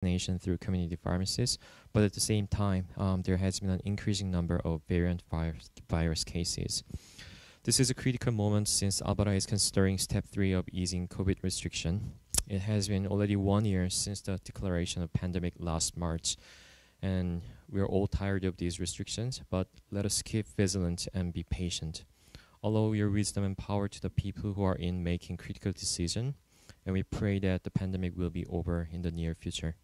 vaccination through community pharmacies, but at the same time, um, there has been an increasing number of variant virus, virus cases. This is a critical moment since Alberta is considering step three of easing COVID restriction. It has been already one year since the declaration of pandemic last March, and we are all tired of these restrictions, but let us keep vigilant and be patient. Allow your wisdom and power to the people who are in making critical decisions, and we pray that the pandemic will be over in the near future.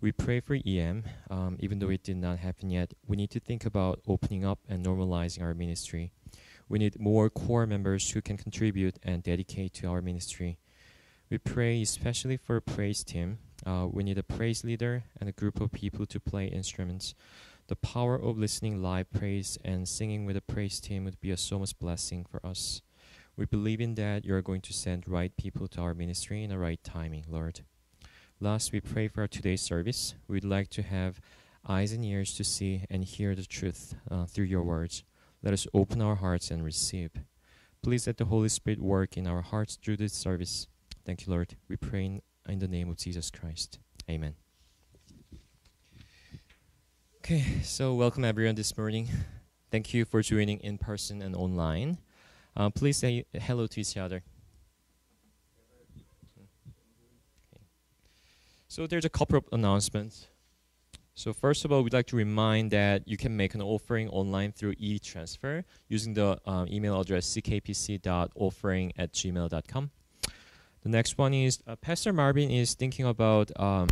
We pray for EM, um, even though it did not happen yet. We need to think about opening up and normalizing our ministry. We need more core members who can contribute and dedicate to our ministry. We pray especially for a praise team. Uh, we need a praise leader and a group of people to play instruments. The power of listening live praise and singing with a praise team would be a so much blessing for us. We believe in that you are going to send right people to our ministry in the right timing, Lord. Last, we pray for our today's service. We'd like to have eyes and ears to see and hear the truth uh, through your words. Let us open our hearts and receive. Please let the Holy Spirit work in our hearts through this service. Thank you, Lord. We pray in, in the name of Jesus Christ. Amen. Okay, so welcome everyone this morning. Thank you for joining in person and online. Uh, please say hello to each other. So there's a couple of announcements. So first of all, we'd like to remind that you can make an offering online through e-transfer using the um, email address ckpc.offering at gmail.com. The next one is uh, Pastor Marvin is thinking about um,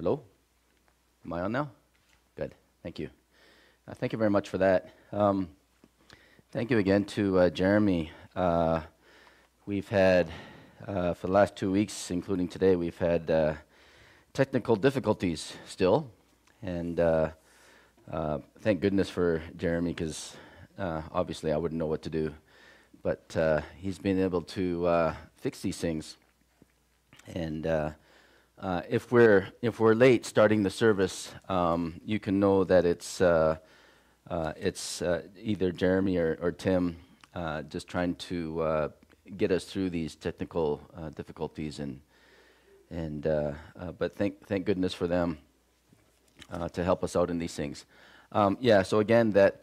Hello? Am I on now? Good. Thank you. Uh, thank you very much for that. Um, thank you again to uh, Jeremy. Uh, we've had, uh, for the last two weeks, including today, we've had uh, technical difficulties still. And uh, thank goodness for Jeremy because obviously I wouldn't know what to do. But he's been able to fix these things. And uh, if we're if we're late starting the service, um, you can know that it's uh, uh, it's uh, either Jeremy or, or Tim uh, just trying to uh, get us through these technical difficulties and and but thank thank goodness for them to help us out in these things. Um, yeah. So again, that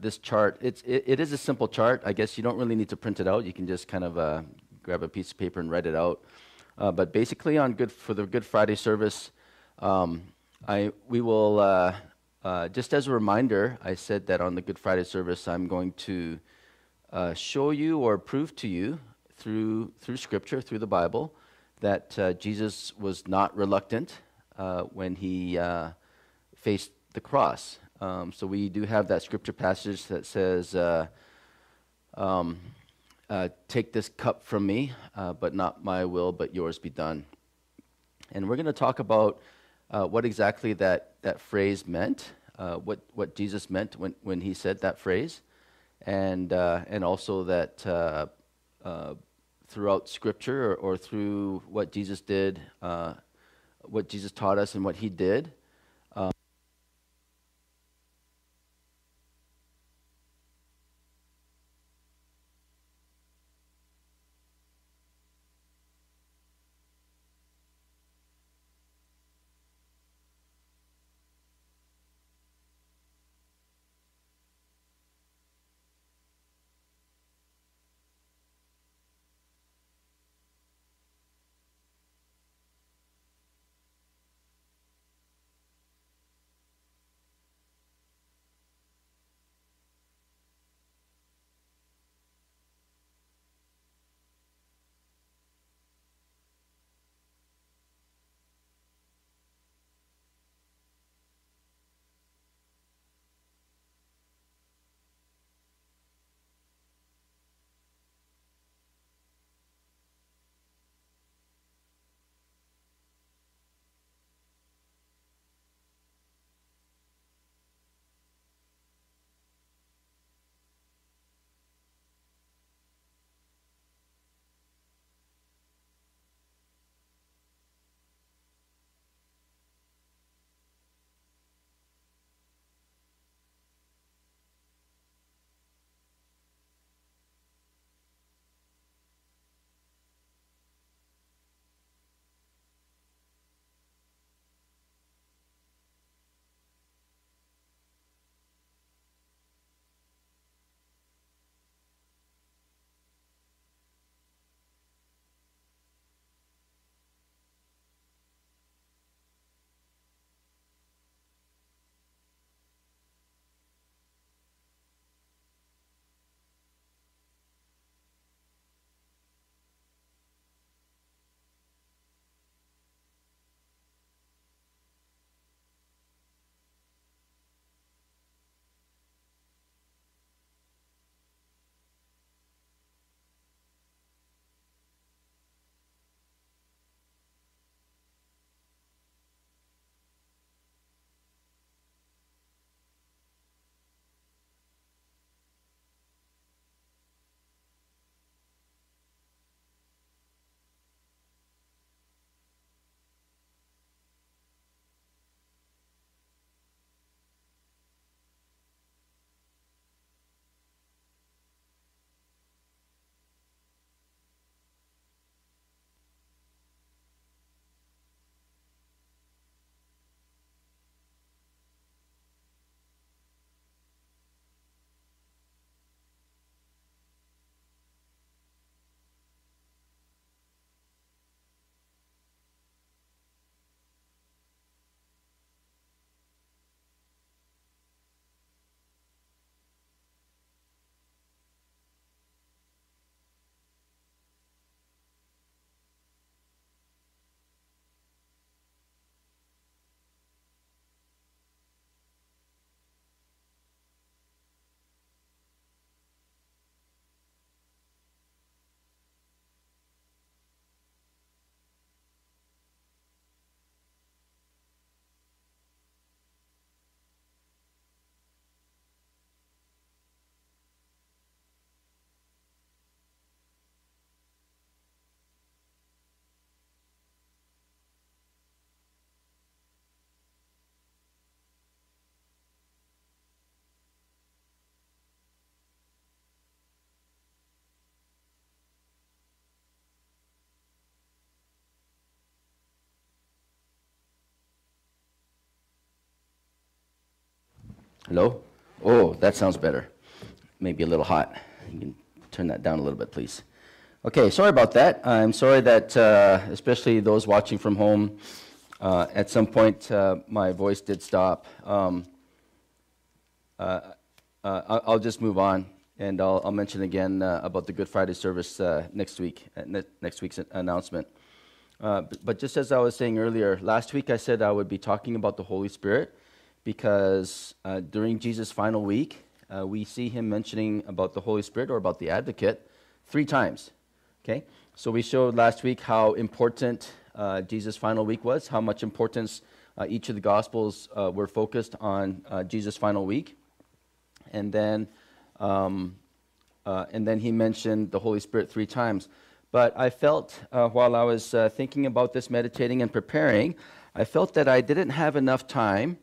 this chart it's it, it is a simple chart. I guess you don't really need to print it out. You can just kind of grab a piece of paper and write it out. Uh, but basically, on good for the Good Friday service, um, I we will uh, uh, just as a reminder. I said that on the Good Friday service, I'm going to uh, show you or prove to you through through Scripture, through the Bible, that uh, Jesus was not reluctant uh, when he faced the cross. Um, so we do have that Scripture passage that says. Um, uh, Take this cup from me, uh, but not my will, but yours be done. And we're going to talk about uh, what exactly that, that phrase meant, uh, what, what Jesus meant when, when he said that phrase, and, uh, and also that uh, throughout Scripture or, or, through what Jesus did, what Jesus taught us and what he did, Hello? Oh, that sounds better. Maybe a little hot. You can turn that down a little bit, please. Okay, sorry about that. I'm sorry that, uh, especially those watching from home, uh, at some point uh, my voice did stop. Um, uh, uh, I'll just move on, and I'll, I'll mention again uh, about the Good Friday service next week, ne- next week's announcement. But just as I was saying earlier, last week I said I would be talking about the Holy Spirit because uh, during Jesus' final week, uh, we see him mentioning about the Holy Spirit or about the advocate three times. Okay? So we showed last week how important uh, Jesus' final week was, how much importance uh, each of the Gospels uh, were focused on uh, Jesus' final week. And then, um, and then he mentioned the Holy Spirit three times. But I felt while I was thinking about this, meditating, and preparing, I felt that I didn't have enough time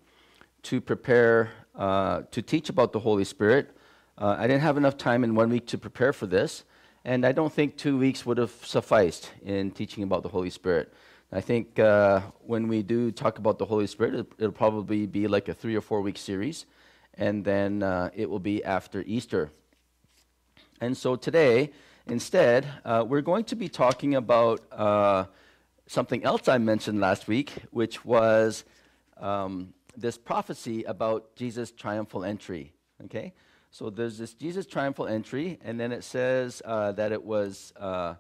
to prepare uh, to teach about the Holy Spirit. Uh, I didn't have enough time in one week to prepare for this, and I don't think two weeks would have sufficed in teaching about the Holy Spirit. I think uh, when we do talk about the Holy Spirit, it'll, probably be like a three or four week series, and then uh, it will be after Easter. And so today, instead, uh, we're going to be talking about uh, something else I mentioned last week, which was um, this prophecy about Jesus' triumphal entry. Okay? So there's this Jesus' triumphal entry, and then it says uh, that it was uh,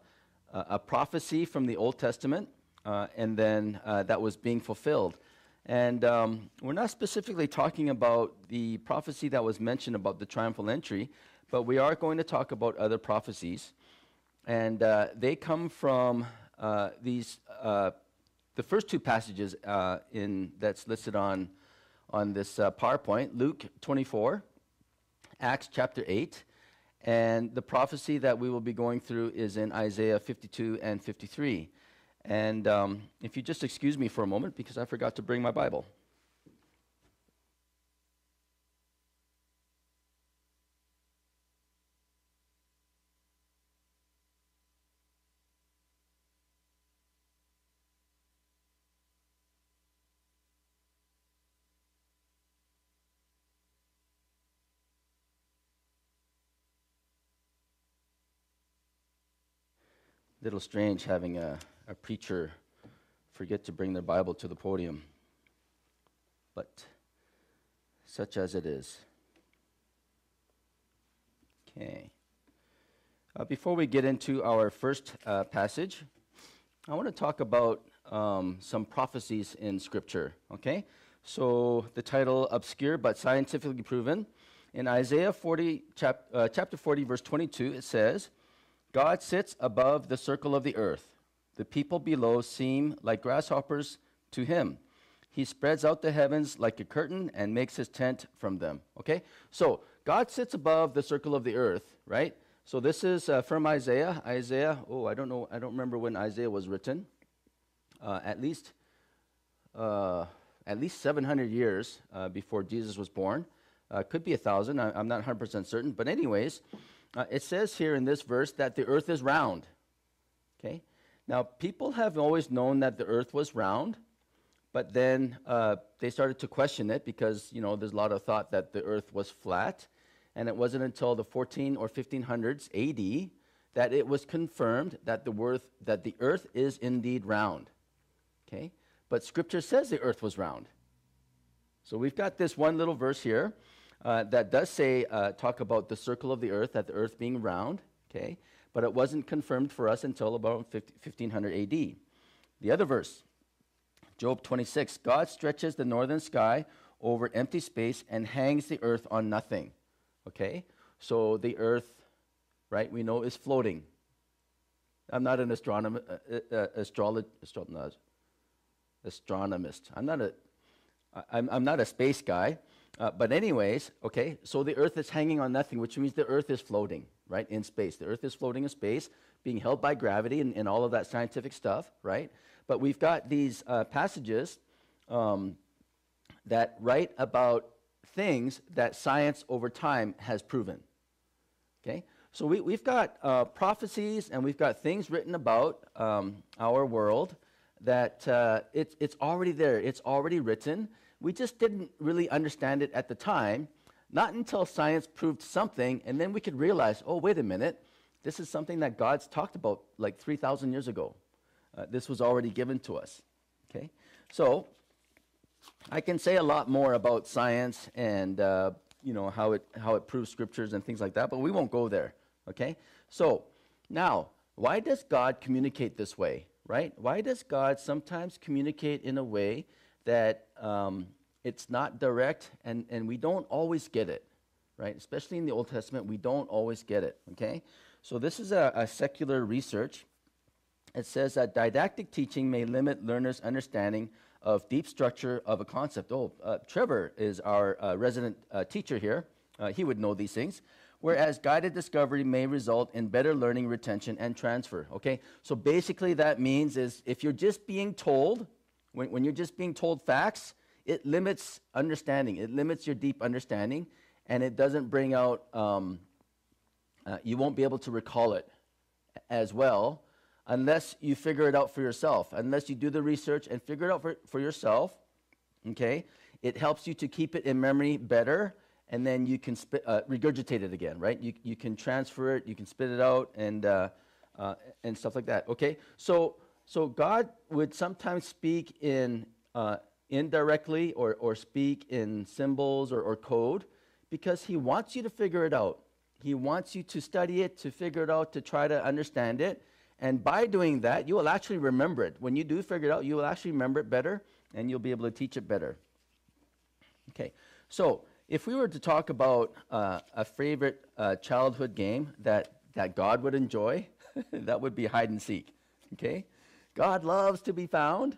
a prophecy from the Old Testament, uh, and then uh, that was being fulfilled. And um, we're not specifically talking about the prophecy that was mentioned about the triumphal entry, but we are going to talk about other prophecies. And uh, they come from uh, these, the first two passages in, that's listed on on this uh, PowerPoint Luke 24, Acts chapter 8, and the prophecy that we will be going through is in Isaiah 52 and 53. And um, if you just excuse me for a moment, because I forgot to bring my Bible. Little strange having a, a preacher forget to bring their Bible to the podium. But such as it is. Okay. Uh, before we get into our first uh, passage, I want to talk about um, some prophecies in Scripture. Okay? So the title, Obscure but Scientifically Proven. In Isaiah 40, chap, uh, chapter 40, verse 22, it says, God sits above the circle of the earth. The people below seem like grasshoppers to him. He spreads out the heavens like a curtain and makes his tent from them. Okay? So, God sits above the circle of the earth, right? So, this is uh, from Isaiah. Isaiah, oh, I don't know, I don't remember when Isaiah was written. Uh, at least, uh, at least 700 years uh, before Jesus was born. Uh, could be a thousand, I, am not 100% certain. But, anyways, uh, it says here in this verse that the earth is round. Okay? Now, people have always known that the earth was round, but then uh, they started to question it because, you know, there's a lot of thought that the earth was flat. And it wasn't until the 14 or 1500s AD that it was confirmed that the, worth, that the earth is indeed round. Okay? But scripture says the earth was round. So we've got this one little verse here uh, that does say, uh, talk about the circle of the earth, that the earth being round, okay? But it wasn't confirmed for us until about 1500 AD. The other verse, Job 26, God stretches the northern sky over empty space and hangs the earth on nothing, okay? So the earth, right, we know is floating. I'm not an astronomer, uh, uh, uh astro- no, astronomist. I'm not a, I'm, I'm not a space guy. Uh, but anyways, okay, so the Earth is hanging on nothing, which means the Earth is floating, right, in space. The Earth is floating in space, being held by gravity and, and all of that scientific stuff, right? But we've got these uh, passages um, that write about things that science over time has proven, okay? So we, we've got uh, prophecies and we've got things written about um, our world that uh, it's already there. It's already written We just didn't really understand it at the time, not until science proved something, and then we could realize, oh, wait a minute, this is something that God's talked about like 3,000 years ago. Uh, this was already given to us. Okay? So, I can say a lot more about science and uh, you know how it how it proves scriptures and things like that, but we won't go there. Okay. So now, why does God communicate this way? Right? Why does God sometimes communicate in a way that um, it's not direct and, and we don't always get it? Right? Especially in the Old Testament, we don't always get it. Okay. So this is a, a secular research. It says that didactic teaching may limit learners' understanding of deep structure of a concept. Oh, uh, Trevor is our uh, resident uh, teacher here. Uh, he would know these things. Whereas guided discovery may result in better learning, retention, and transfer. Okay, so basically that means is if you're just being told, when, when you're just being told facts, it limits understanding. It limits your deep understanding, and it doesn't bring out. Um, uh, you won't be able to recall it as well unless you figure it out for yourself, unless you do the research and figure it out for, for yourself. Okay? It helps you to keep it in memory better, and then you can uh, regurgitate it again, right? You, you can transfer it, you can spit it out, and, uh, uh, and stuff like that. Okay? So, so God would sometimes speak in uh, indirectly or, or speak in symbols or, or code because He wants you to figure it out. He wants you to study it, to figure it out, to try to understand it and by doing that, you will actually remember it. When you do figure it out, you will actually remember it better and you'll be able to teach it better. Okay, so if we were to talk about uh, a favorite uh, childhood game that, that God would enjoy, that would be hide and seek. Okay? God loves to be found,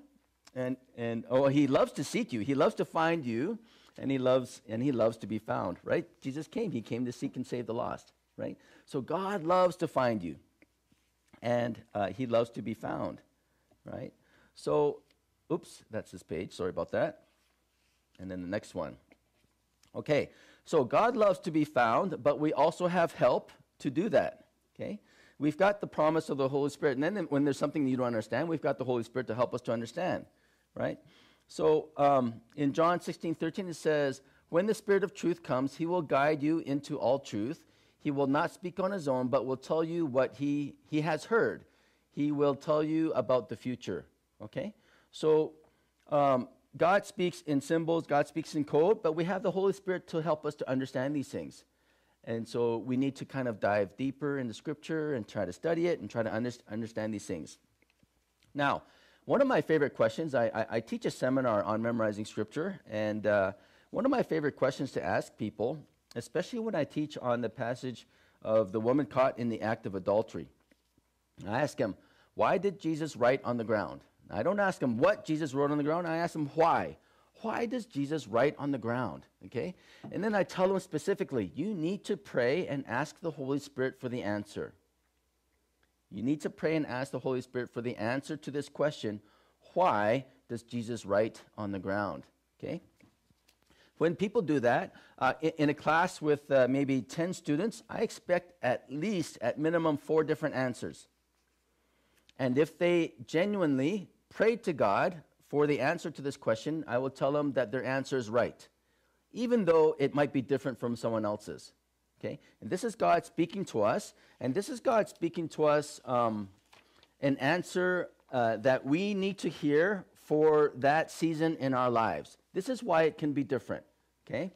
and, and oh, he loves to seek you. He loves to find you, and he loves and he loves to be found. Right? Jesus came. He came to seek and save the lost. Right? So God loves to find you and uh, he loves to be found, right? So, oops, that's this page. Sorry about that. And then the next one. Okay, so God loves to be found, but we also have help to do that. Okay, we've got the promise of the Holy Spirit, and then when there's something you don't understand, we've got the Holy Spirit to help us to understand, right? So um, in John 16, 13, it says, When the Spirit of truth comes, he will guide you into all truth. He will not speak on his own, but will tell you what he, he has heard. He will tell you about the future. Okay? So, um, God speaks in symbols, God speaks in code, but we have the Holy Spirit to help us to understand these things. And so we need to kind of dive deeper into Scripture and try to study it and try to under, understand these things. Now, one of my favorite questions, I, I, I teach a seminar on memorizing Scripture, and uh, one of my favorite questions to ask people especially when I teach on the passage of the woman caught in the act of adultery. I ask them, why did Jesus write on the ground? I don't ask them what Jesus wrote on the ground, I ask them why. Why does Jesus write on the ground? Okay? And then I tell them specifically, you need to pray and ask the Holy Spirit for the answer. You need to pray and ask the Holy Spirit for the answer to this question why does Jesus write on the ground? Okay? When people do that, uh, in, in, a class with uh, maybe 10 students, I expect at least, at minimum, four different answers. And if they genuinely pray to God for the answer to this question, I will tell them that their answer is right, even though it might be different from someone else's. Okay? And this is God speaking to us, and this is God speaking to us um, an answer uh, that we need to hear for that season in our lives. This is why it can be different, okay?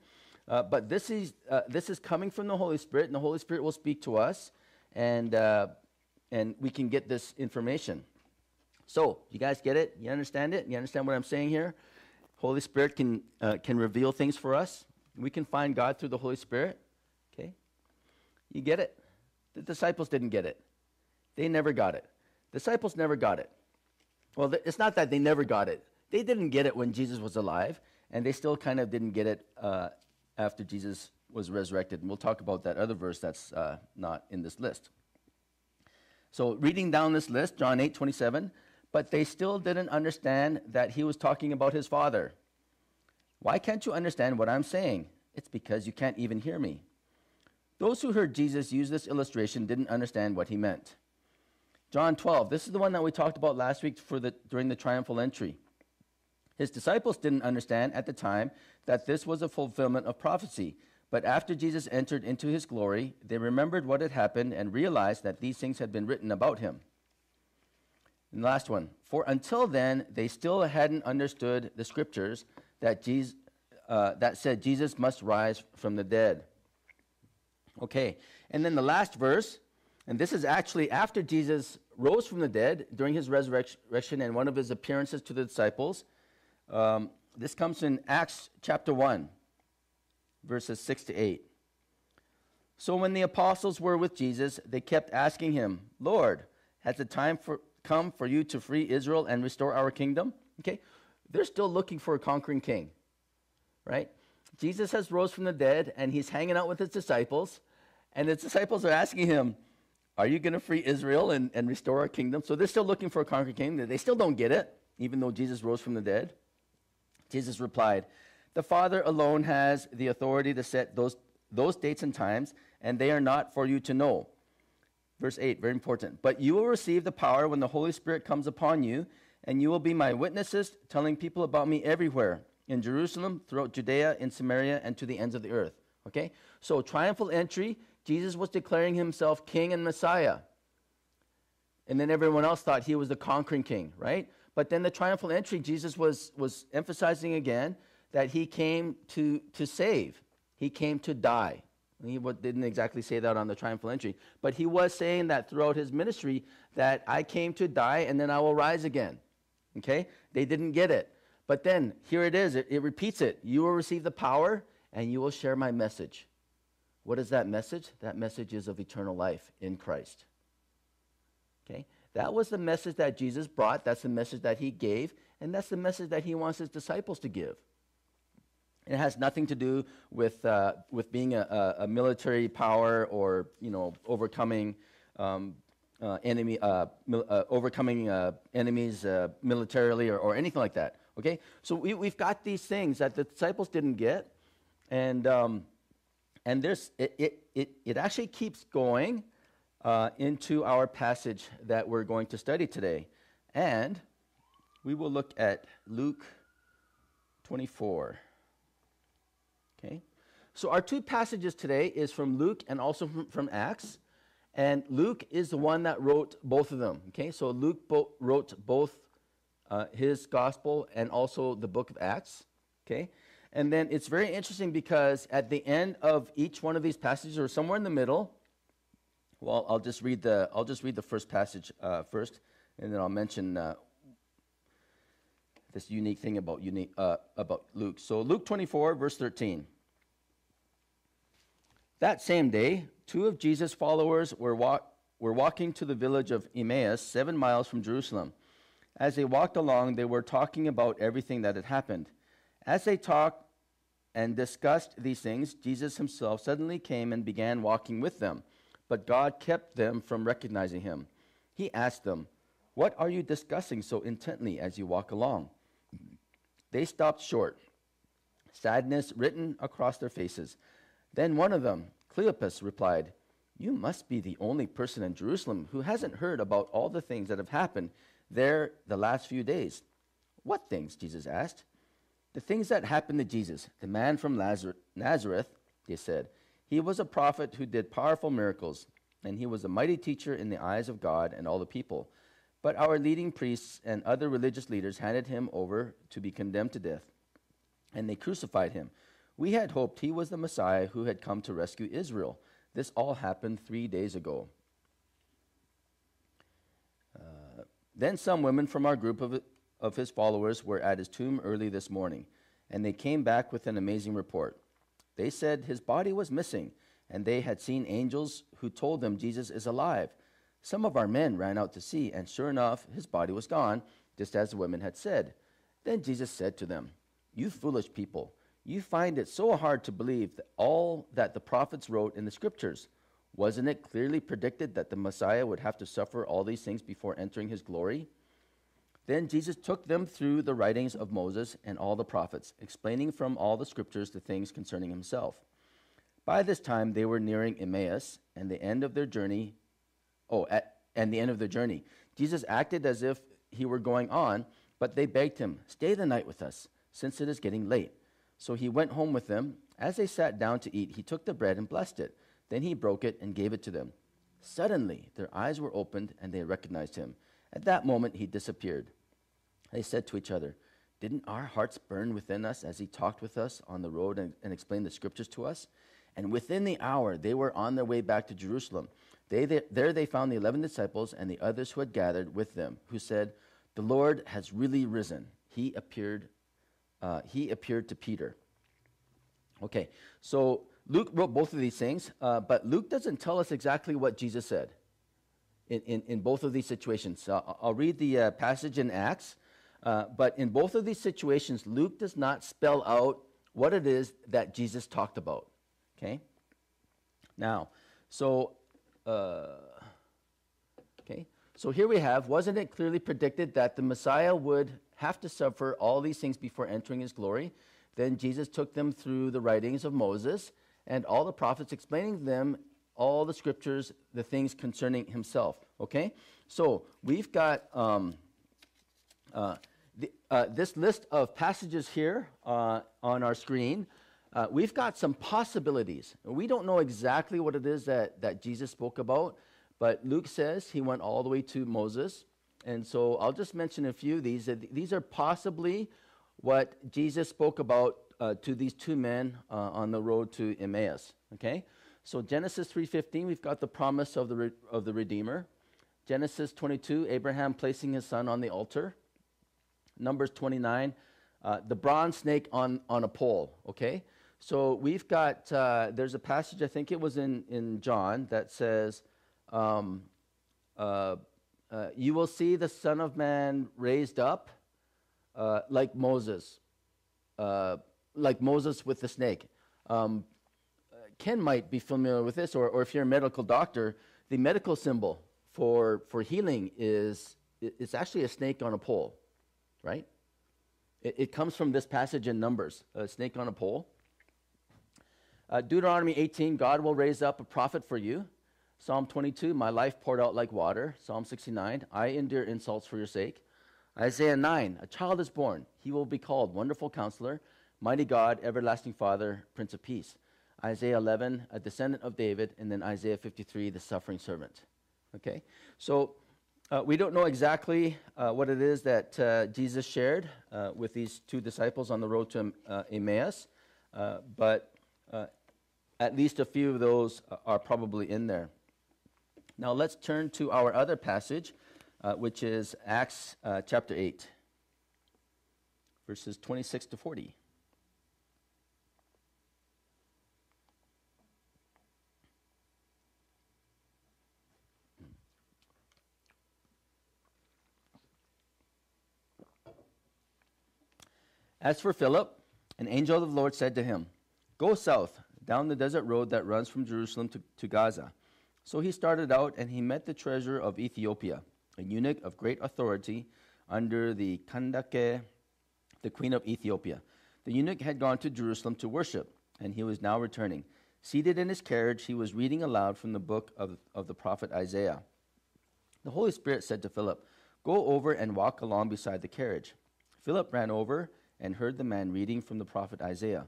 Uh, but this is, uh, this is coming from the Holy Spirit, and the Holy Spirit will speak to us, and, uh, and we can get this information. So, you guys get it? You understand it? You understand what I'm saying here? Holy Spirit can, uh, can reveal things for us. We can find God through the Holy Spirit, okay? You get it? The disciples didn't get it. They never got it. Disciples never got it. Well, it's not that they never got it. They didn't get it when Jesus was alive, and they still kind of didn't get it uh, after Jesus was resurrected. And we'll talk about that other verse that's uh, not in this list. So, reading down this list, John 8 27, but they still didn't understand that he was talking about his Father. Why can't you understand what I'm saying? It's because you can't even hear me. Those who heard Jesus use this illustration didn't understand what he meant. John 12, this is the one that we talked about last week for the, during the triumphal entry. His disciples didn't understand at the time that this was a fulfillment of prophecy. But after Jesus entered into his glory, they remembered what had happened and realized that these things had been written about him. And the last one. For until then, they still hadn't understood the scriptures that, Jesus, uh, that said Jesus must rise from the dead. Okay, and then the last verse, and this is actually after Jesus rose from the dead during his resurrection and one of his appearances to the disciples. Um, this comes in Acts chapter 1, verses 6 to 8. So when the apostles were with Jesus, they kept asking him, Lord, has the time for, come for you to free Israel and restore our kingdom? Okay, they're still looking for a conquering king, right? Jesus has rose from the dead and he's hanging out with his disciples, and his disciples are asking him, Are you going to free Israel and, and restore our kingdom? So they're still looking for a conquering king. They still don't get it, even though Jesus rose from the dead. Jesus replied, The Father alone has the authority to set those, those dates and times, and they are not for you to know. Verse 8, very important. But you will receive the power when the Holy Spirit comes upon you, and you will be my witnesses, telling people about me everywhere in Jerusalem, throughout Judea, in Samaria, and to the ends of the earth. Okay? So, triumphal entry, Jesus was declaring himself king and Messiah. And then everyone else thought he was the conquering king, right? But then the triumphal entry, Jesus was, was emphasizing again that he came to, to save, he came to die. He didn't exactly say that on the triumphal entry, but he was saying that throughout his ministry that I came to die and then I will rise again. Okay? They didn't get it. But then here it is, it, it repeats it. You will receive the power and you will share my message. What is that message? That message is of eternal life in Christ. Okay? That was the message that Jesus brought. That's the message that he gave. And that's the message that he wants his disciples to give. It has nothing to do with, uh, with being a, a, military power or, you know, overcoming um, uh, enemy, uh, mil- uh, overcoming uh, enemies uh, militarily or, or, anything like that. Okay? So we, we've got these things that the disciples didn't get. And, um, and there's, it, it, it, it actually keeps going into our passage that we're going to study today. And we will look at Luke 24. So our two passages today is from Luke and also from, from Acts. And Luke is the one that wrote both of them. Okay? So Luke bo- wrote both uh, his gospel and also the book of Acts. Okay? And then it's very interesting because at the end of each one of these passages, or somewhere in the middle, well, I'll just read the, I'll just read the first passage uh, first, and then I'll mention uh, this unique thing about, unique, uh, about Luke. So, Luke 24, verse 13. That same day, two of Jesus' followers were, were walking to the village of Emmaus, seven miles from Jerusalem. As they walked along, they were talking about everything that had happened. As they talked and discussed these things, Jesus himself suddenly came and began walking with them but God kept them from recognizing him. He asked them, What are you discussing so intently as you walk along? They stopped short, sadness written across their faces. Then one of them, Cleopas, replied, You must be the only person in Jerusalem who hasn't heard about all the things that have happened there the last few days. What things? Jesus asked. The things that happened to Jesus, the man from Nazareth, they said. He was a prophet who did powerful miracles, and he was a mighty teacher in the eyes of God and all the people. But our leading priests and other religious leaders handed him over to be condemned to death, and they crucified him. We had hoped he was the Messiah who had come to rescue Israel. This all happened three days ago. Uh, then some women from our group of, of his followers were at his tomb early this morning, and they came back with an amazing report. They said his body was missing, and they had seen angels who told them Jesus is alive. Some of our men ran out to see, and sure enough, his body was gone, just as the women had said. Then Jesus said to them, You foolish people, you find it so hard to believe that all that the prophets wrote in the scriptures. Wasn't it clearly predicted that the Messiah would have to suffer all these things before entering his glory? Then Jesus took them through the writings of Moses and all the prophets, explaining from all the scriptures the things concerning himself. By this time they were nearing Emmaus and the end of their journey. Oh, at, and the end of their journey. Jesus acted as if he were going on, But they begged him, Stay the night with us, since it is getting late. So he went home with them. As they sat down to eat, he took the bread and blessed it. Then he broke it and gave it to them. Suddenly, their eyes were opened, and they recognized him. At that moment, he disappeared. They said to each other, Didn't our hearts burn within us as he talked with us on the road and, and explained the scriptures to us? And within the hour, they were on their way back to Jerusalem. They, there they found the eleven disciples and the others who had gathered with them, who said, The Lord has really risen. He appeared, uh, he appeared to Peter. Okay, so Luke wrote both of these things, uh, but Luke doesn't tell us exactly what Jesus said in, in, in both of these situations. I'll read the uh, passage in Acts, uh, but in both of these situations, Luke does not spell out what it is that Jesus talked about. Okay? Now, so, uh, okay, so here we have, wasn't it clearly predicted that the Messiah would have to suffer all these things before entering his glory? Then Jesus took them through the writings of Moses and all the prophets, explaining to them all the scriptures, the things concerning himself. Okay? So we've got um, uh, the, uh, this list of passages here uh, on our screen. Uh, we've got some possibilities. We don't know exactly what it is that, that Jesus spoke about, but Luke says he went all the way to Moses. And so I'll just mention a few of these. These are possibly what Jesus spoke about uh, to these two men uh, on the road to Emmaus. Okay, so Genesis 3:15, we've got the promise of the re- of the Redeemer. Genesis 22, Abraham placing his son on the altar. Numbers 29, uh, the bronze snake on on a pole. Okay, so we've got uh, there's a passage I think it was in in John that says. Um, uh, uh, you will see the Son of Man raised up like Moses, like Moses with the snake. Um, Ken might be familiar with this, or, or if you're a medical doctor, the medical symbol for, for healing is it's actually a snake on a pole, right? It, it comes from this passage in Numbers, a snake on a pole. Uh, Deuteronomy 18, God will raise up a prophet for you. Psalm 22, my life poured out like water. Psalm 69, I endure insults for your sake. Isaiah 9, a child is born. He will be called Wonderful Counselor, Mighty God, Everlasting Father, Prince of Peace. Isaiah 11, a descendant of David, and then Isaiah 53, the suffering servant. Okay? So uh, we don't know exactly uh, what it is that uh, Jesus shared uh, with these two disciples on the road to uh, Emmaus, uh, but at least a few of those are probably in there. Now let's turn to our other passage, uh, which is Acts uh, chapter 8, verses 26 to 40. As for Philip, an angel of the Lord said to him, Go south, down the desert road that runs from Jerusalem to, to Gaza. So he started out, and he met the treasurer of Ethiopia, a eunuch of great authority under the Kandake, the queen of Ethiopia. The eunuch had gone to Jerusalem to worship, and he was now returning. Seated in his carriage, he was reading aloud from the book of, of the prophet Isaiah. The Holy Spirit said to Philip, Go over and walk along beside the carriage. Philip ran over and heard the man reading from the prophet Isaiah.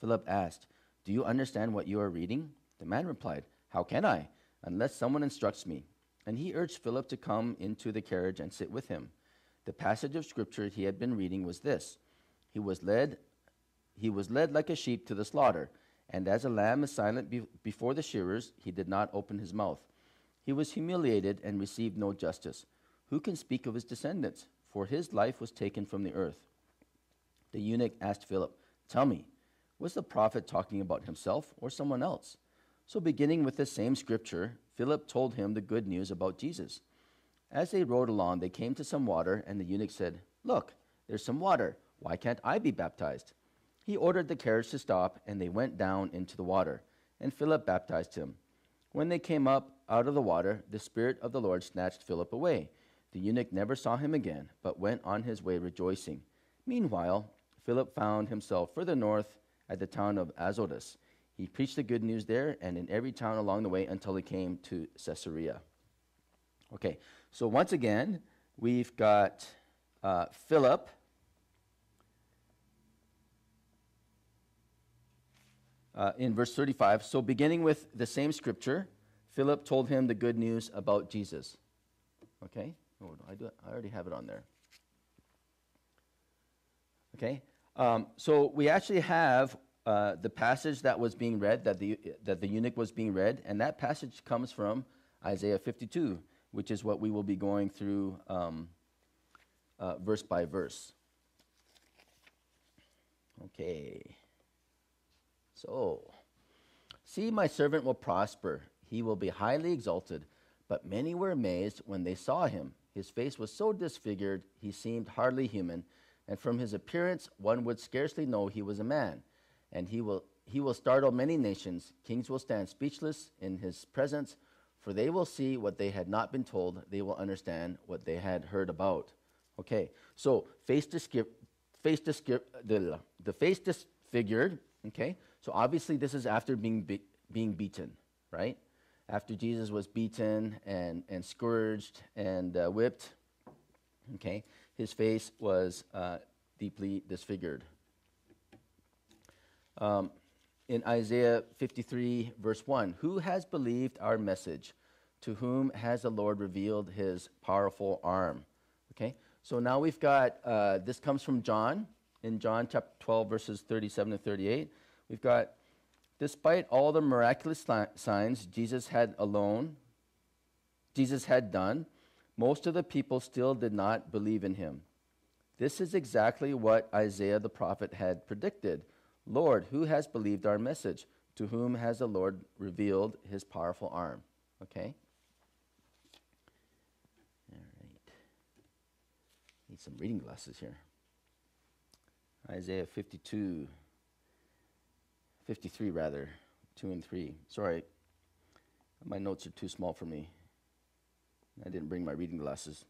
Philip asked, Do you understand what you are reading? The man replied, How can I, unless someone instructs me? And he urged Philip to come into the carriage and sit with him. The passage of scripture he had been reading was this He was led, he was led like a sheep to the slaughter, and as a lamb is silent be- before the shearers, he did not open his mouth. He was humiliated and received no justice. Who can speak of his descendants? For his life was taken from the earth. The eunuch asked Philip, Tell me, was the prophet talking about himself or someone else? So, beginning with the same scripture, Philip told him the good news about Jesus. As they rode along, they came to some water, and the eunuch said, Look, there's some water. Why can't I be baptized? He ordered the carriage to stop, and they went down into the water, and Philip baptized him. When they came up out of the water, the Spirit of the Lord snatched Philip away. The eunuch never saw him again, but went on his way rejoicing. Meanwhile, Philip found himself further north at the town of Azotus. He preached the good news there and in every town along the way until he came to Caesarea. Okay, so once again, we've got uh, Philip uh, in verse 35. So, beginning with the same scripture, Philip told him the good news about Jesus. Okay? Oh, I, do, I already have it on there. Okay? Um, so, we actually have uh, the passage that was being read, that the, that the eunuch was being read, and that passage comes from Isaiah 52, which is what we will be going through um, uh, verse by verse. Okay. So, see, my servant will prosper. He will be highly exalted. But many were amazed when they saw him. His face was so disfigured, he seemed hardly human. And from his appearance, one would scarcely know he was a man. And he will, he will startle many nations. Kings will stand speechless in his presence, for they will see what they had not been told. They will understand what they had heard about. Okay, so face, disgi- face disgi- the, the face disfigured, Okay? So obviously, this is after being, be- being beaten, right? After Jesus was beaten and, and scourged and uh, whipped, okay? His face was uh, deeply disfigured. Um, in Isaiah 53, verse 1, who has believed our message? To whom has the Lord revealed his powerful arm? Okay, so now we've got uh, this comes from John in John chapter 12, verses 37 to 38. We've got, despite all the miraculous signs Jesus had alone, Jesus had done, most of the people still did not believe in him. This is exactly what Isaiah the prophet had predicted. Lord, who has believed our message? To whom has the Lord revealed his powerful arm? Okay? All right. Need some reading glasses here. Isaiah 52, 53 rather, 2 and 3. Sorry, my notes are too small for me. I didn't bring my reading glasses.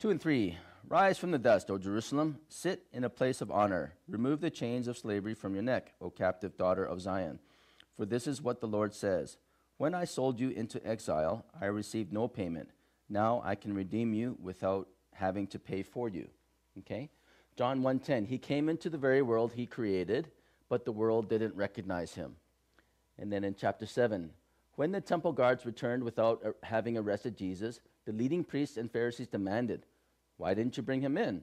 2 and 3 Rise from the dust, O Jerusalem. Sit in a place of honor. Remove the chains of slavery from your neck, O captive daughter of Zion. For this is what the Lord says When I sold you into exile, I received no payment. Now I can redeem you without having to pay for you. Okay? John 1:10 He came into the very world he created, but the world didn't recognize him. And then in chapter 7, when the temple guards returned without uh, having arrested Jesus, the leading priests and Pharisees demanded, "Why didn't you bring him in?"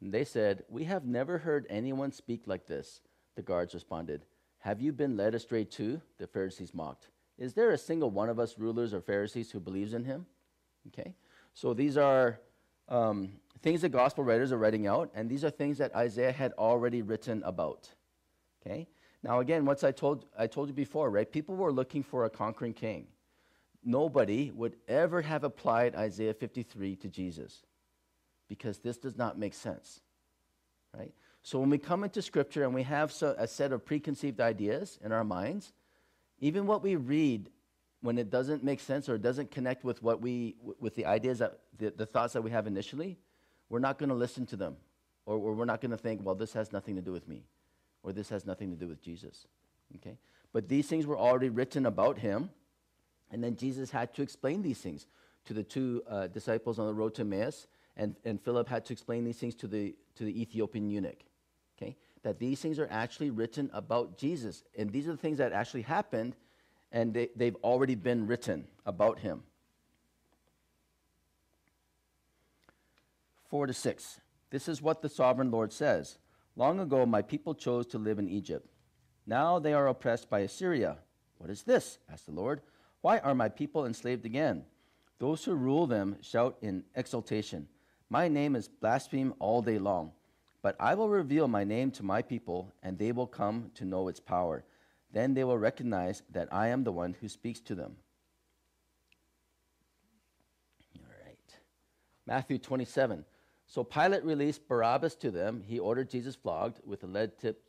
And they said, "We have never heard anyone speak like this." The guards responded, "Have you been led astray too?" The Pharisees mocked. Is there a single one of us rulers or Pharisees who believes in him? Okay? So these are um, things that gospel writers are writing out, and these are things that Isaiah had already written about. Okay? Now, again, once I told, I told you before, right? People were looking for a conquering king. Nobody would ever have applied Isaiah 53 to Jesus because this does not make sense. Right? So when we come into Scripture and we have so, a set of preconceived ideas in our minds, even what we read when it doesn't make sense or it doesn't connect with what we with the ideas that the, the thoughts that we have initially we're not going to listen to them or, or we're not going to think well this has nothing to do with me or this has nothing to do with jesus okay but these things were already written about him and then jesus had to explain these things to the two uh, disciples on the road to emmaus and, and philip had to explain these things to the to the ethiopian eunuch okay that these things are actually written about jesus and these are the things that actually happened and they, they've already been written about him. 4 to 6. This is what the sovereign Lord says Long ago, my people chose to live in Egypt. Now they are oppressed by Assyria. What is this? asked the Lord. Why are my people enslaved again? Those who rule them shout in exultation. My name is blasphemed all day long. But I will reveal my name to my people, and they will come to know its power. Then they will recognize that I am the one who speaks to them. All right. Matthew 27. So Pilate released Barabbas to them. He ordered Jesus flogged with a lead tipped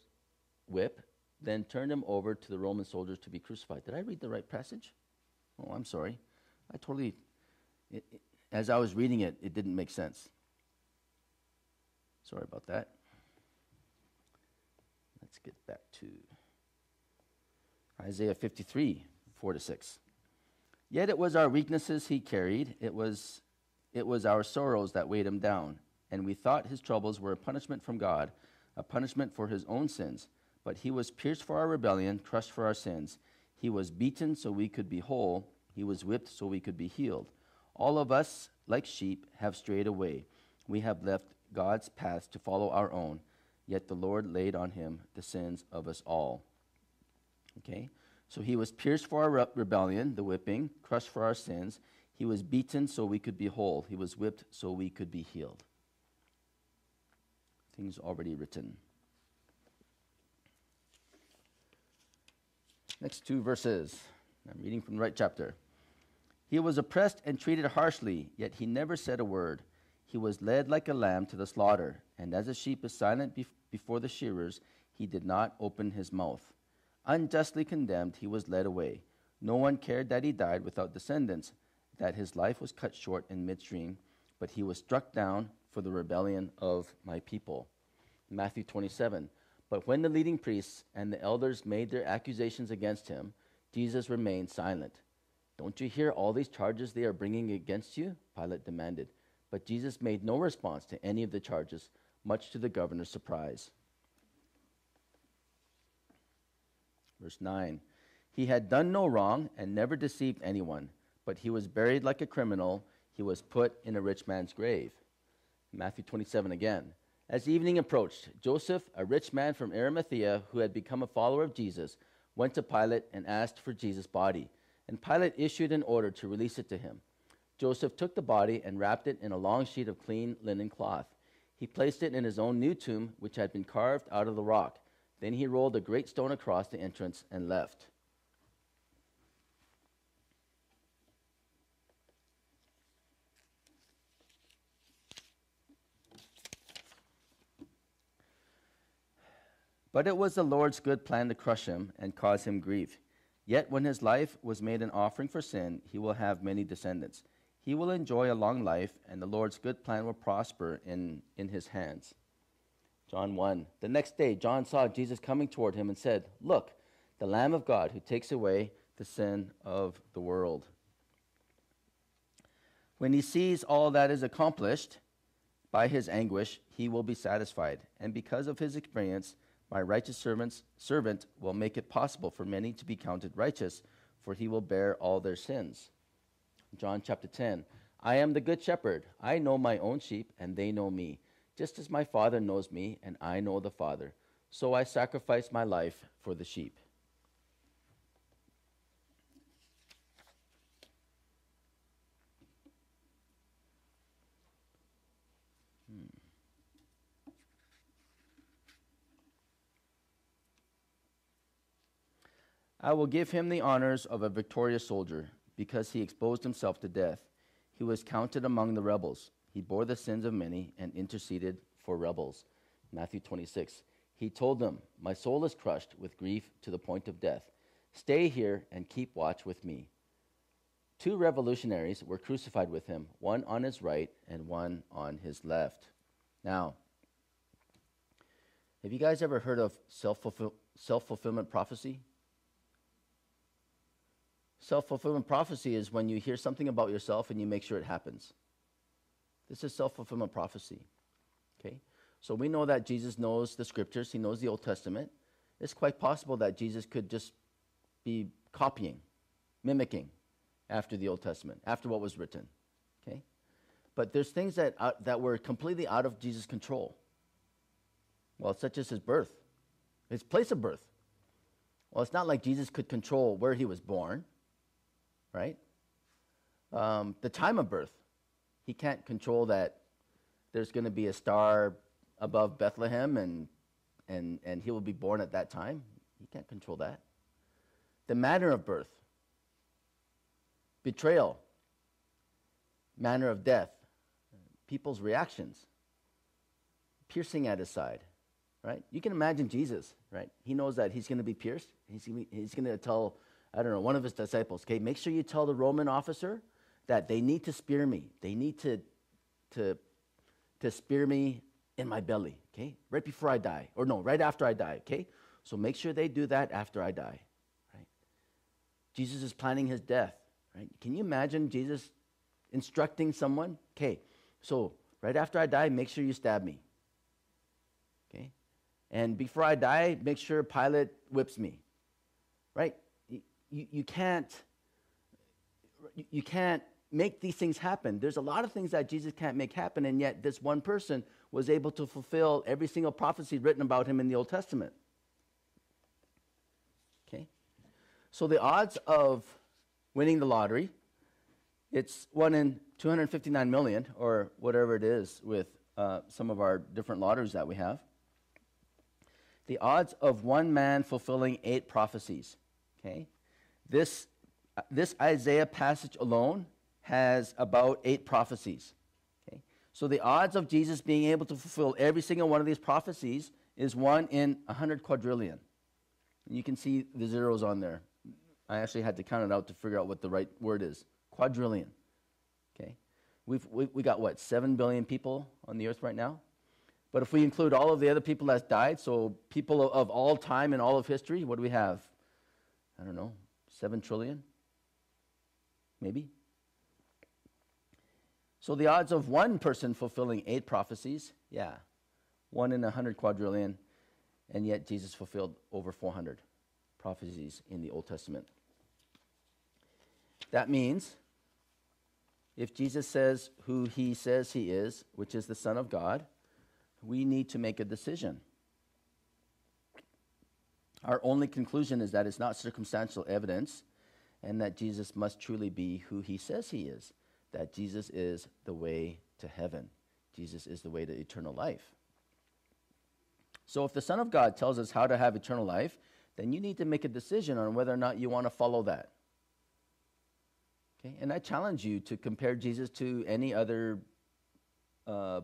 whip, then turned him over to the Roman soldiers to be crucified. Did I read the right passage? Oh, I'm sorry. I totally, it, it, as I was reading it, it didn't make sense. Sorry about that. Let's get back to. Isaiah 53, 4 to 6. Yet it was our weaknesses he carried, it was it was our sorrows that weighed him down, and we thought his troubles were a punishment from God, a punishment for his own sins. But he was pierced for our rebellion, crushed for our sins. He was beaten so we could be whole, he was whipped so we could be healed. All of us, like sheep, have strayed away. We have left God's path to follow our own, yet the Lord laid on him the sins of us all. Okay? So he was pierced for our rebellion, the whipping, crushed for our sins. He was beaten so we could be whole. He was whipped so we could be healed. Things already written. Next two verses. I'm reading from the right chapter. He was oppressed and treated harshly, yet he never said a word. He was led like a lamb to the slaughter, and as a sheep is silent before the shearers, he did not open his mouth. Unjustly condemned, he was led away. No one cared that he died without descendants, that his life was cut short in midstream, but he was struck down for the rebellion of my people. Matthew 27. But when the leading priests and the elders made their accusations against him, Jesus remained silent. Don't you hear all these charges they are bringing against you? Pilate demanded. But Jesus made no response to any of the charges, much to the governor's surprise. Verse 9 He had done no wrong and never deceived anyone, but he was buried like a criminal. He was put in a rich man's grave. Matthew 27 again. As evening approached, Joseph, a rich man from Arimathea who had become a follower of Jesus, went to Pilate and asked for Jesus' body. And Pilate issued an order to release it to him. Joseph took the body and wrapped it in a long sheet of clean linen cloth. He placed it in his own new tomb, which had been carved out of the rock. Then he rolled a great stone across the entrance and left. But it was the Lord's good plan to crush him and cause him grief. Yet when his life was made an offering for sin, he will have many descendants. He will enjoy a long life, and the Lord's good plan will prosper in, in his hands. John 1. The next day, John saw Jesus coming toward him and said, Look, the Lamb of God who takes away the sin of the world. When he sees all that is accomplished by his anguish, he will be satisfied. And because of his experience, my righteous servant's servant will make it possible for many to be counted righteous, for he will bear all their sins. John chapter 10. I am the good shepherd. I know my own sheep, and they know me just as my Father knows me, and I know the Father. So I sacrifice my life for the sheep. I will give him the honors of a victorious soldier, because he exposed himself to death. He was counted among the rebels. He bore the sins of many and interceded for rebels. Matthew 26. He told them, My soul is crushed with grief to the point of death. Stay here and keep watch with me. Two revolutionaries were crucified with him, one on his right and one on his left. Now, have you guys ever heard of self fulfillment prophecy? Self fulfillment prophecy is when you hear something about yourself and you make sure it happens. This is self fulfillment prophecy. Okay? So we know that Jesus knows the scriptures, he knows the Old Testament. It's quite possible that Jesus could just be copying, mimicking after the Old Testament, after what was written. Okay? But there's things that, uh, that were completely out of Jesus' control. Well, such as his birth, his place of birth. Well, it's not like Jesus could control where he was born, right? Um, the time of birth. He can't control that there's going to be a star above Bethlehem and, and, and he will be born at that time. He can't control that. The manner of birth, betrayal, manner of death, people's reactions, piercing at his side, right? You can imagine Jesus, right? He knows that he's going to be pierced. He's going to, he's going to tell, I don't know, one of his disciples, okay, make sure you tell the Roman officer that they need to spear me. They need to, to, to spear me in my belly, okay? Right before I die. Or no, right after I die, okay? So make sure they do that after I die, right? Jesus is planning his death, right? Can you imagine Jesus instructing someone, okay, so right after I die, make sure you stab me. Okay? And before I die, make sure Pilate whips me. Right? You, you, can't you can't make these things happen. There's a lot of things that Jesus can't make happen, and yet this one person was able to fulfill every single prophecy written about him in the Old Testament. Okay? So the odds of winning the lottery, it's one in 259 million, or whatever it is with uh, some of our different lotteries that we have. The odds of one man fulfilling eight prophecies. Okay? This, uh, this Isaiah passage alone has about eight prophecies. Okay? So the odds of Jesus being able to fulfill every single one of these prophecies is one in 100 quadrillion. And you can see the zeros on there. I actually had to count it out to figure out what the right word is. Quadrillion. Okay? We've, we, we got what, 7 billion people on the earth right now? But if we include all of the other people that died, so people of, of all time and all of history, what do we have? I don't know, 7 trillion? Maybe? So the odds of one person fulfilling eight prophecies, yeah, one in a hundred quadrillion, and yet Jesus fulfilled over 400 prophecies in the Old Testament. That means if Jesus says who he says he is, which is the Son of God, we need to make a decision. Our only conclusion is that it's not circumstantial evidence and that Jesus must truly be who he says he is, that Jesus is the way to heaven, Jesus is the way to eternal life. So if the Son of God tells us how to have eternal life, then you need to make a decision on whether or not you want to follow that. Okay? And I challenge you to compare Jesus to any other uh,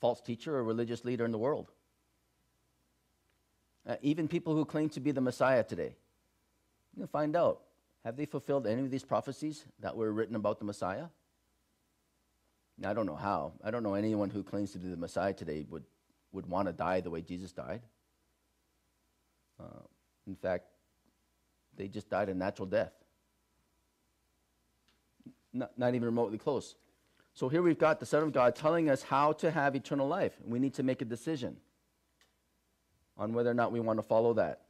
false teacher or religious leader in the world. Uh, even people who claim to be the Messiah today. You find out have they fulfilled any of these prophecies that were written about the Messiah? Now, I don't know how. I don't know anyone who claims to be the Messiah today would, would want to die the way Jesus died. Uh, in fact, they just died a natural death not, not even remotely close. So here we've got the Son of God telling us how to have eternal life. We need to make a decision on whether or not we want to follow that.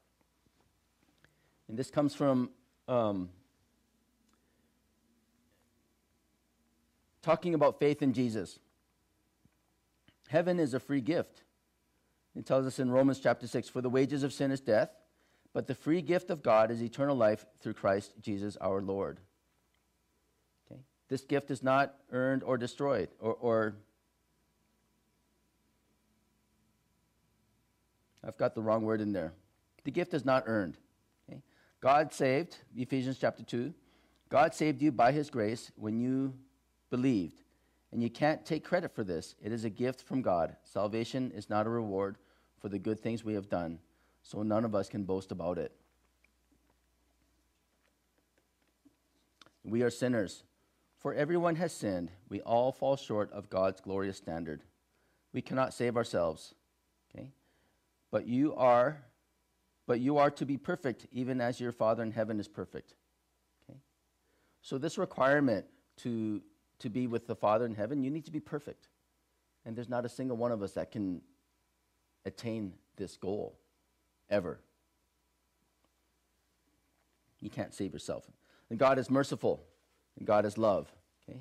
And this comes from um, talking about faith in Jesus. Heaven is a free gift. It tells us in Romans chapter 6 For the wages of sin is death, but the free gift of God is eternal life through Christ Jesus our Lord. Okay? This gift is not earned or destroyed or, or I've got the wrong word in there. The gift is not earned. Okay? God saved, Ephesians chapter 2, God saved you by his grace when you believed. And you can't take credit for this. It is a gift from God. Salvation is not a reward for the good things we have done, so none of us can boast about it. We are sinners. For everyone has sinned. We all fall short of God's glorious standard. We cannot save ourselves. But you are but you are to be perfect even as your Father in heaven is perfect. Okay? So this requirement to to be with the Father in heaven, you need to be perfect. And there's not a single one of us that can attain this goal ever. You can't save yourself. And God is merciful. And God is love. Okay?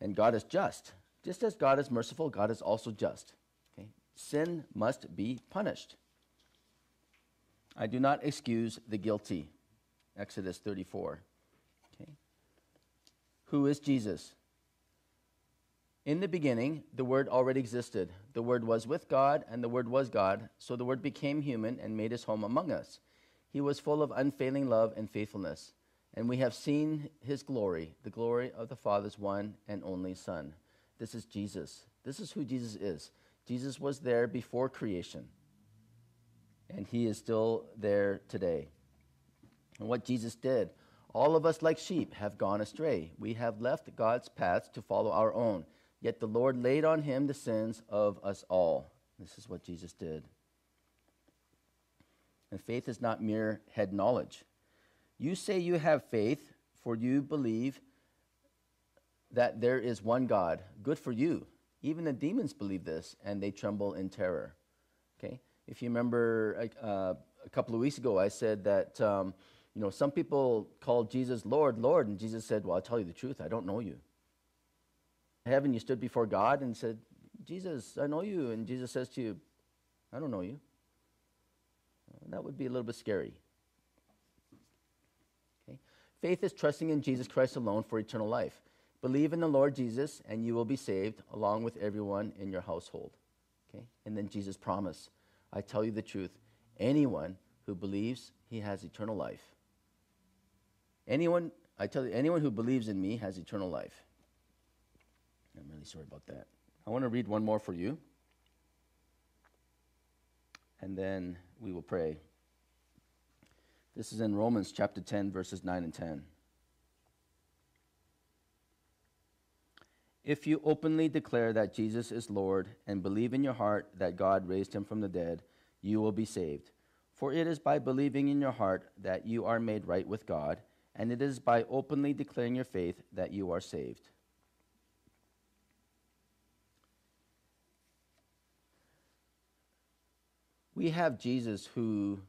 And God is just. Just as God is merciful, God is also just. Sin must be punished. I do not excuse the guilty. Exodus 34. Okay? Who is Jesus? In the beginning, the Word already existed. The Word was with God, and the Word was God. So the Word became human and made his home among us. He was full of unfailing love and faithfulness and we have seen his glory, the glory of the Father's one and only Son. This is Jesus. This is who Jesus is. Jesus was there before creation, and he is still there today. And what Jesus did, all of us like sheep have gone astray. We have left God's paths to follow our own. Yet the Lord laid on him the sins of us all. This is what Jesus did. And faith is not mere head knowledge. You say you have faith, for you believe that there is one God. Good for you. Even the demons believe this, and they tremble in terror. Okay? If you remember uh, a couple of weeks ago, I said that um, you know some people called Jesus Lord, Lord, and Jesus said, "Well, I'll tell you the truth. I don't know you." Heaven, you stood before God and said, "Jesus, I know you," and Jesus says to you, "I don't know you." That would be a little bit scary. Okay? Faith is trusting in Jesus Christ alone for eternal life. Believe in the Lord Jesus, and you will be saved, along with everyone in your household. Okay? And then Jesus promised, I tell you the truth, anyone who believes he has eternal life. Anyone, I tell you, anyone who believes in me has eternal life. I'm really sorry about that. I want to read one more for you and then we will pray. This is in Romans chapter 10, verses 9 and 10. If you openly declare that Jesus is Lord and believe in your heart that God raised him from the dead, you will be saved. For it is by believing in your heart that you are made right with God, and it is by openly declaring your faith that you are saved. we have Jesus who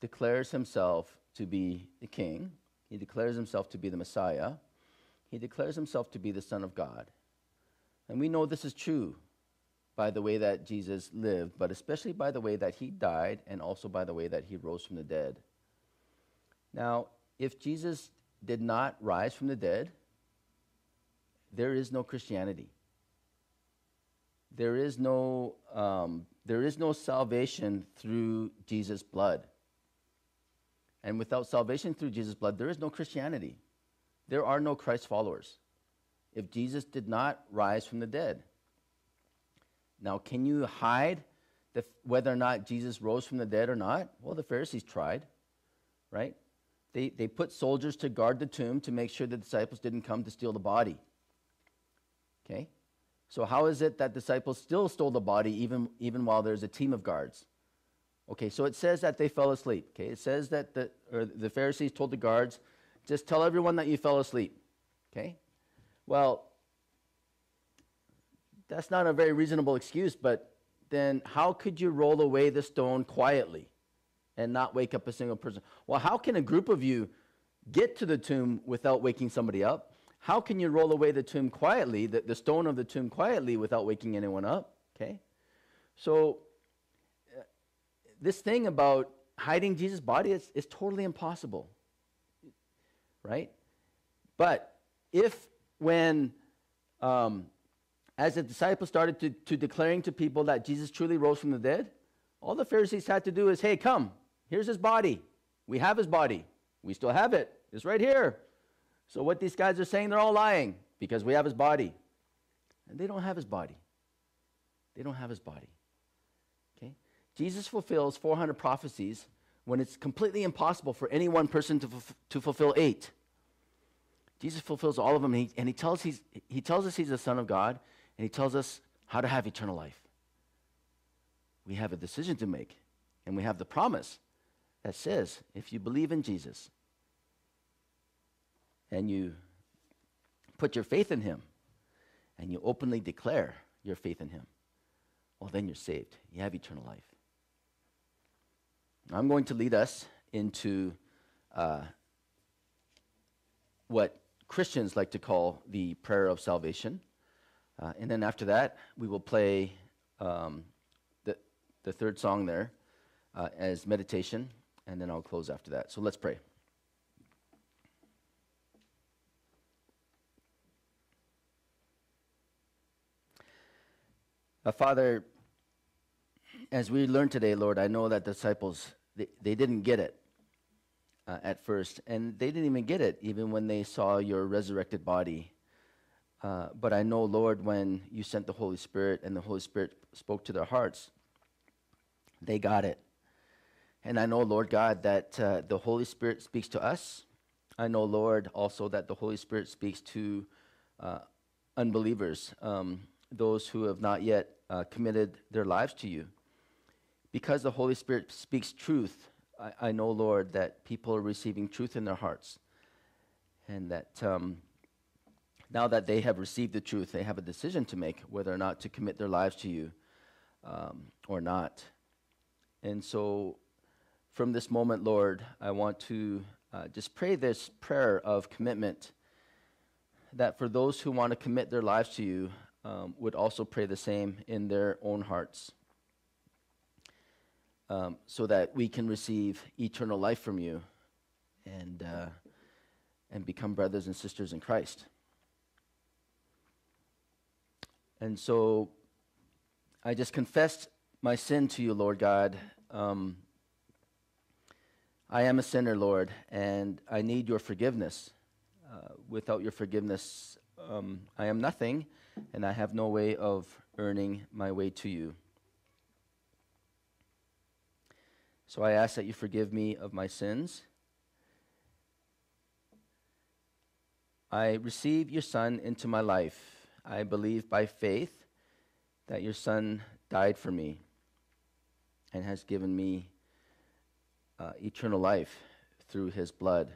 declares himself to be the king, he declares himself to be the Messiah, he declares himself to be the Son of God. And we know this is true by the way that Jesus lived, but especially by the way that he died and also by the way that he rose from the dead. Now, if Jesus did not rise from the dead, there is no Christianity. There is no um, there is no salvation through Jesus' blood. And without salvation through Jesus' blood, there is no Christianity. There are no Christ followers. If Jesus did not rise from the dead. Now, can you hide the, whether or not Jesus rose from the dead or not? Well, the Pharisees tried, right? They, they put soldiers to guard the tomb to make sure the disciples didn't come to steal the body. Okay? So, how is it that disciples still stole the body even, even while there's a team of guards? Okay, so it says that they fell asleep. Okay, it says that the, or the Pharisees told the guards, just tell everyone that you fell asleep. Okay? Well, that's not a very reasonable excuse, but then how could you roll away the stone quietly and not wake up a single person? Well, how can a group of you get to the tomb without waking somebody up? How can you roll away the tomb quietly, the, the stone of the tomb quietly, without waking anyone up? Okay? So, uh, this thing about hiding Jesus' body is, is totally impossible. Right? But if, when, um, as the disciples started to, to declaring to people that Jesus truly rose from the dead, all the Pharisees had to do is, hey, come, here's his body. We have his body. We still have it. It's right here. So, what these guys are saying, they're all lying because we have his body. And they don't have his body. They don't have his body. Okay? Jesus fulfills 400 prophecies when it's completely impossible for any one person to, f- to fulfill eight. Jesus fulfills all of them, and he, and he, tells he's, he tells us he's the Son of God, and he tells us how to have eternal life. We have a decision to make, and we have the promise that says if you believe in Jesus, and you put your faith in Him and you openly declare your faith in Him, well, then you're saved. You have eternal life. I'm going to lead us into uh, what Christians like to call the prayer of salvation. Uh, and then after that, we will play um, the, the third song there uh, as meditation, and then I'll close after that. So let's pray. Uh, Father, as we learned today, Lord, I know that disciples, they, they didn't get it uh, at first, and they didn't even get it even when they saw your resurrected body. Uh, but I know, Lord, when you sent the Holy Spirit and the Holy Spirit spoke to their hearts, they got it. And I know, Lord God, that uh, the Holy Spirit speaks to us. I know, Lord, also that the Holy Spirit speaks to uh, unbelievers. Um, those who have not yet uh, committed their lives to you. Because the Holy Spirit speaks truth, I, I, know, Lord, that people are receiving truth in their hearts and that um, now that they have received the truth, they have a decision to make whether or not to commit their lives to you um, or not. And so, from this moment, Lord, I want to uh, just pray this prayer of commitment that for those who want to commit their lives to you, um, would also pray the same in their own hearts. Um, so that we can receive eternal life from you and, uh, and become brothers and sisters in Christ. And so I just confessed my sin to you, Lord God. Um, I am a sinner, Lord, and I need your forgiveness. Uh, without your forgiveness, um, I am nothing, and I have no way of earning my way to you. So I ask that you forgive me of my sins. I receive your Son into my life. I believe by faith that your Son died for me and has given me uh, eternal life through his blood.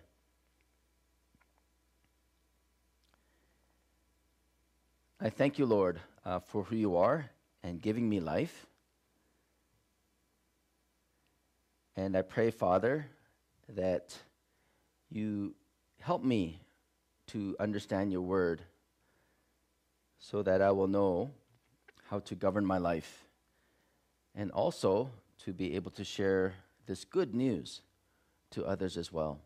I thank you, Lord, uh, for who you are and giving me life. And I pray, Father, that you help me to understand your word so that I will know how to govern my life and also to be able to share this good news to others as well.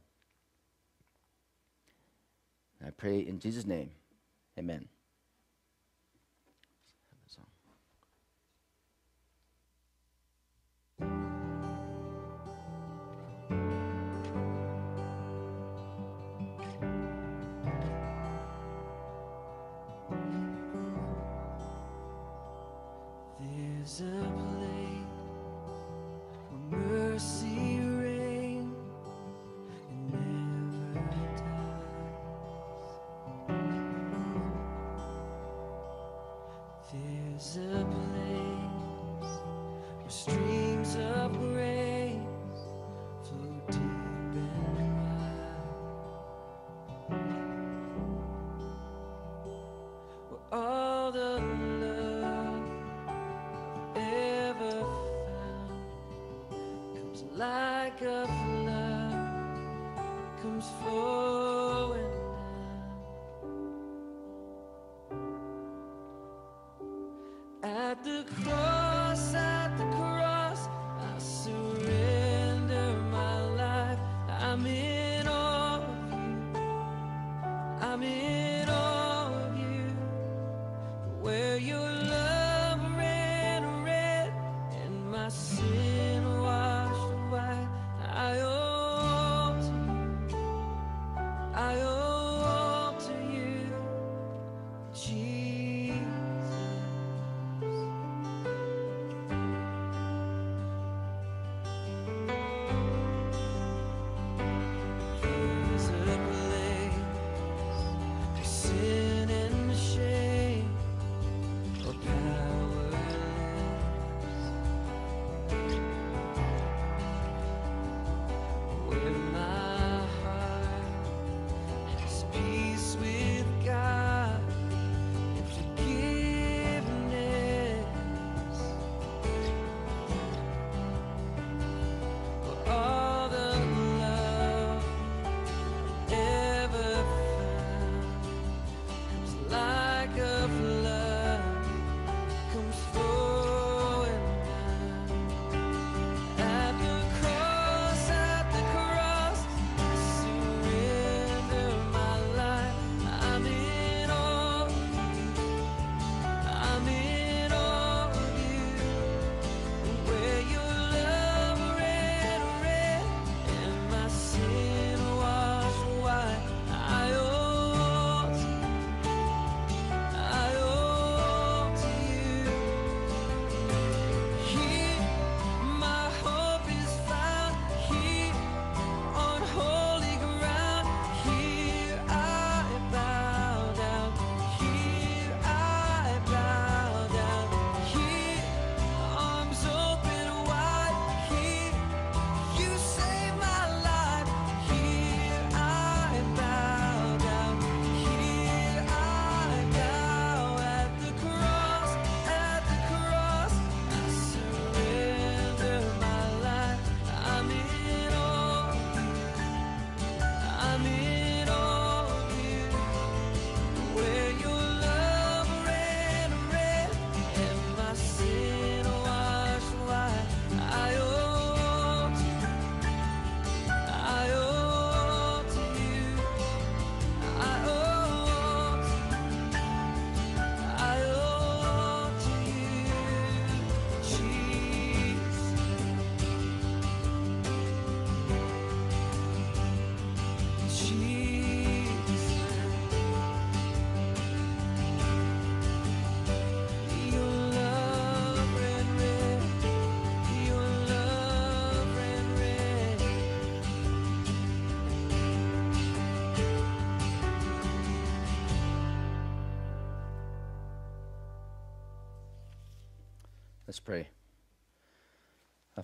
I pray in Jesus' name. Amen.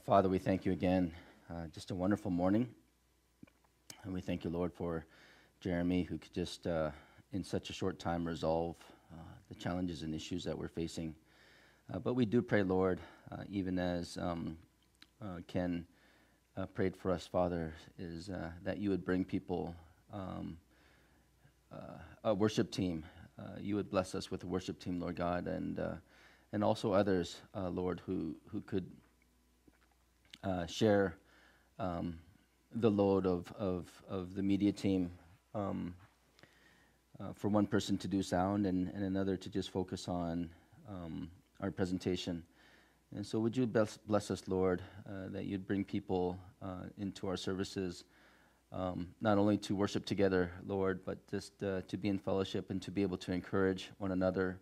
Father, we thank you again. Uh, just a wonderful morning. And we thank you, Lord, for Jeremy, who could just, uh, in such a short time, resolve uh, the challenges and issues that we're facing. Uh, but we do pray, Lord, uh, even as um, Ken prayed for us, Father, is that you would bring people, um, a worship team. you would bless us with a worship team, Lord God, and and also others, uh, Lord, who, who could uh, share um, the load of, of, of the media team. Um, uh, for one person to do sound and, and another to just focus on um, our presentation. And so, would you bless, bless us, Lord, uh, that you'd bring people uh, into our services, um, not only to worship together, Lord, but just uh, to be in fellowship and to be able to encourage one another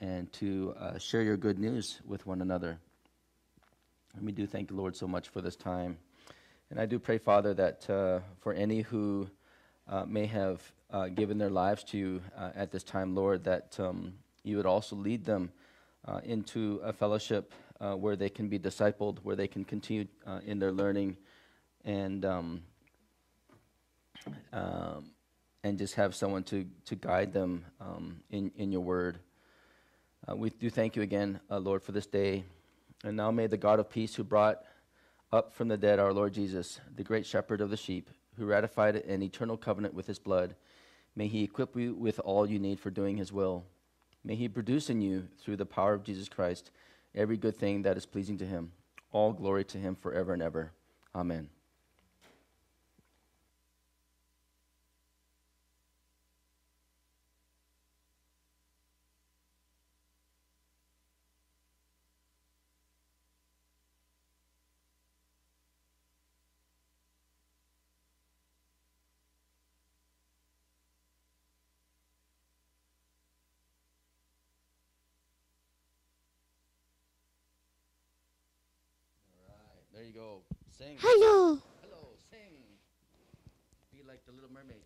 and to share your good news with one another. And we do thank the Lord so much for this time. And I do pray, Father, that uh, for any who uh, may have uh, given their lives to you uh, at this time, Lord, that um, you would also lead them uh, into a fellowship where they can be discipled, where they can continue in their learning, and um, um, and just have someone to, to guide them um, in, in your word. Uh, we do thank you again, uh, Lord, for this day. And now may the God of peace, who brought up from the dead our Lord Jesus, the great shepherd of the sheep, who ratified an eternal covenant with his blood, may he equip you with all you need for doing his will. May he produce in you, through the power of Jesus Christ, every good thing that is pleasing to him. All glory to him forever and ever. Amen. Sing. Hello. Hello. Sing. Be like the little mermaid.